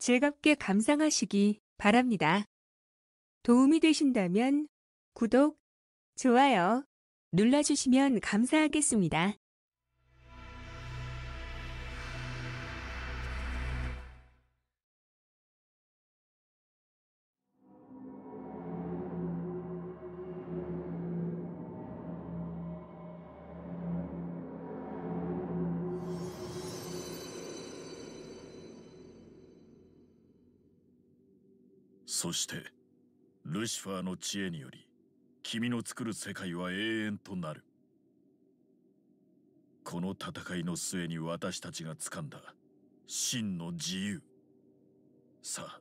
즐겁게 감상하시기 바랍니다. 도움이 되신다면 구독, 좋아요 눌러주시면 감사하겠습니다. “そしてルシファーの知恵により君の作る世界は永遠となる。この戦いの末に私たちが掴んだ真の自由。さあ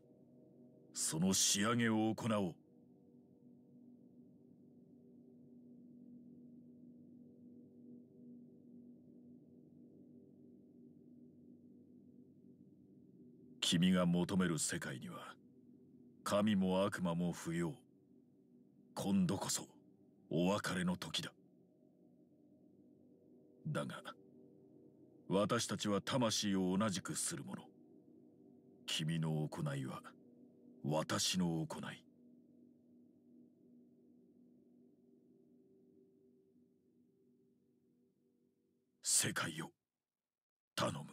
その仕上げを行おう。君が求める世界には神も悪魔も不要。今度こそお別れの時だ。だが私たちは魂を同じくする者君の行いは私の行い。世界を頼む。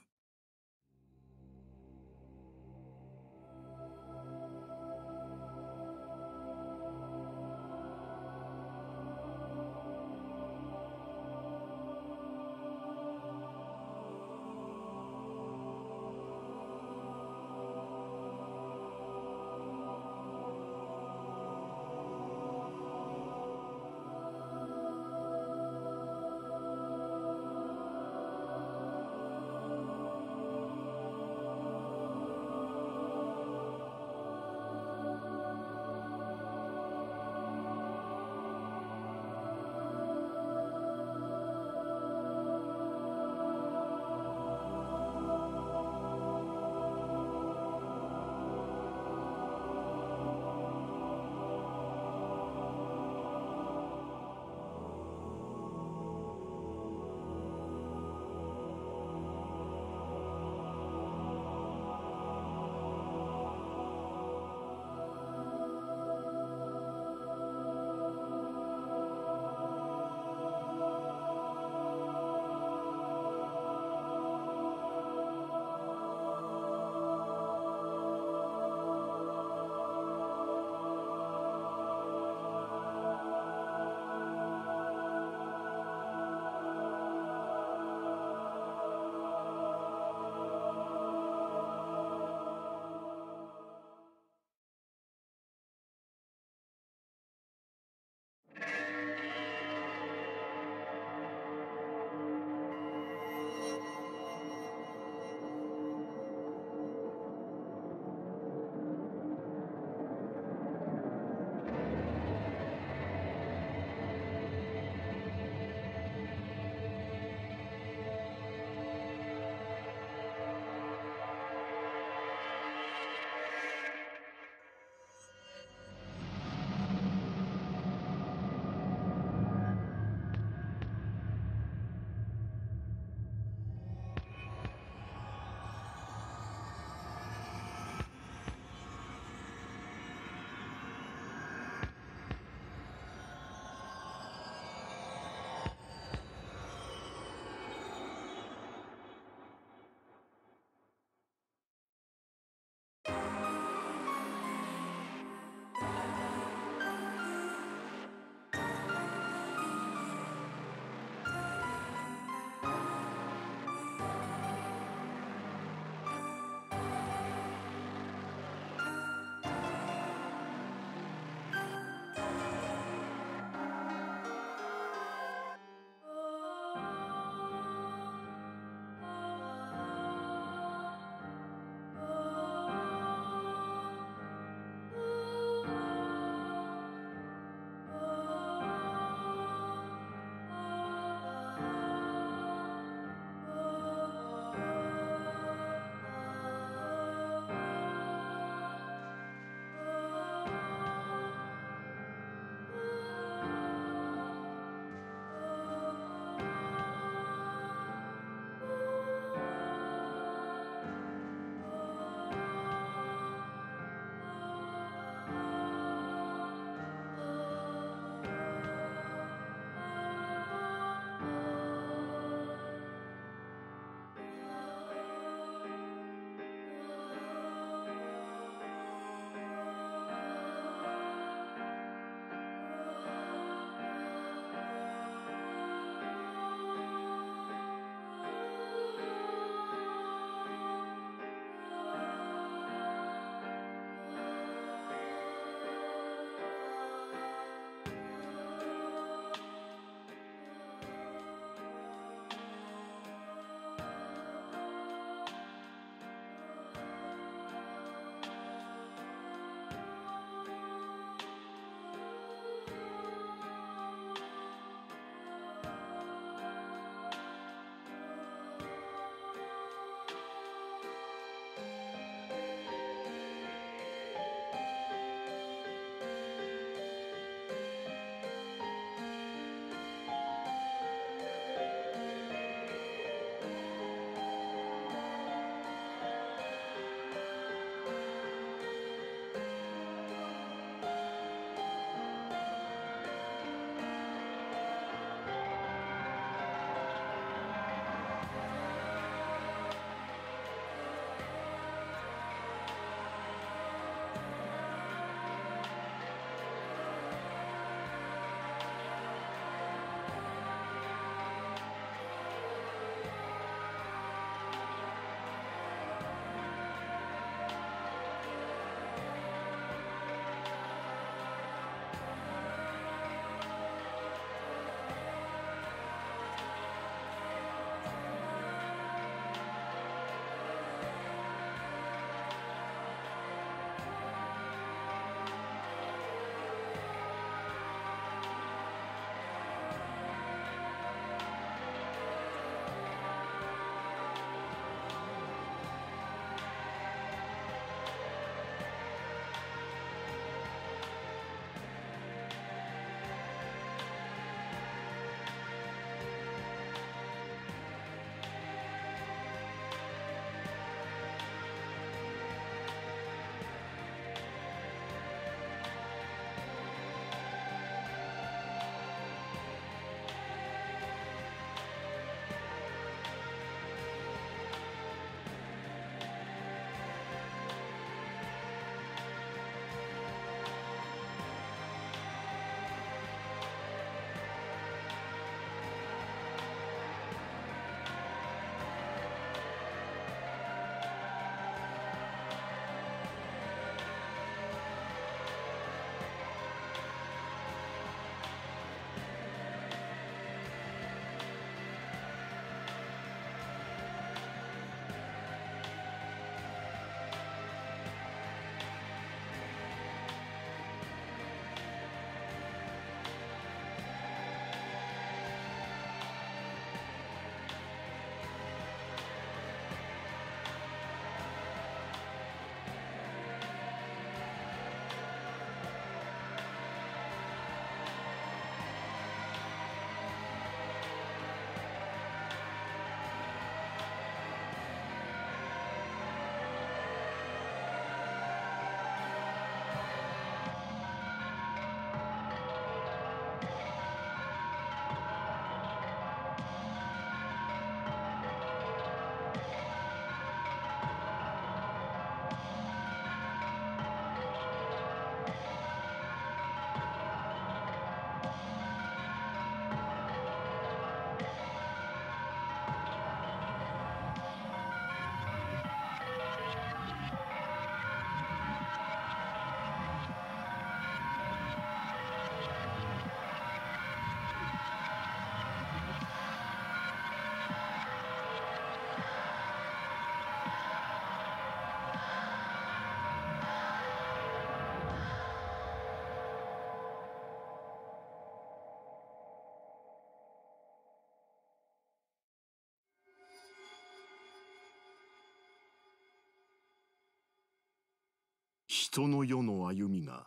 人の世の歩みが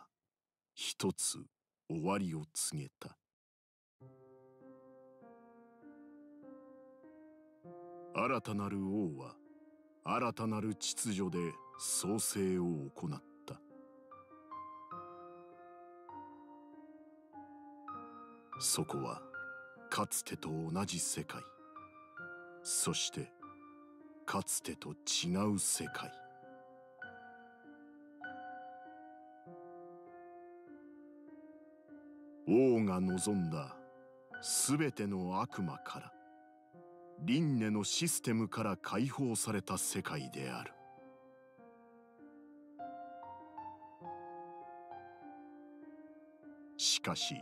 一つ終わりを告げた。新たなる王は新たなる秩序で創生を行った。そこはかつてと同じ世界。そしてかつてと違う世界。王が望んだすべての悪魔から輪廻のシステムから解放された世界である。しかし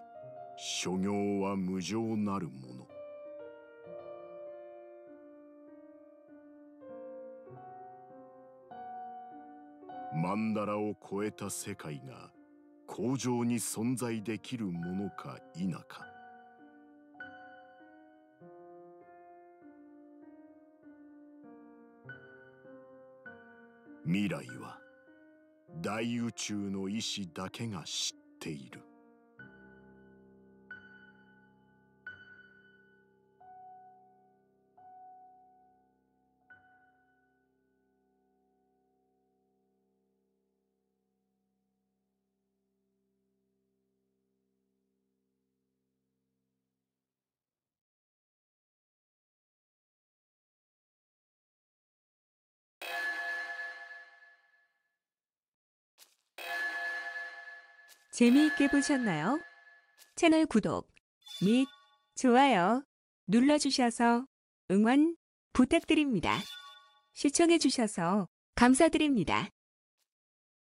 諸行は無常なるもの。マンダラを超えた世界が向上に存在できるものか否か。未来は大宇宙の意志だけが知っている「 재미있게 보셨나요? 채널 구독 및 좋아요 눌러주셔서 응원 부탁드립니다. 시청해주셔서 감사드립니다.